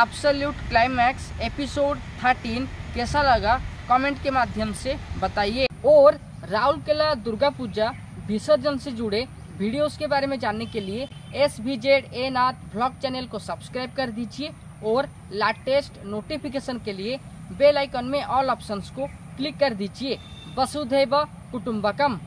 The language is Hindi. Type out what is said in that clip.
Absolute climax episode 13 कैसा लगा? कमेंट के माध्यम से बताइए। और राहुल केला, दुर्गा पूजा, विसर्जन से जुड़े वीडियोस के बारे में जानने के लिए S V Z A Nath blog channel को सब्सक्राइब कर दीजिए और लेटेस्ट नोटिफिकेशन के लिए बेल आइकन में ऑल ऑप्शंस को क्लिक कर दीजिए। वसुधैव कुटुंबकम।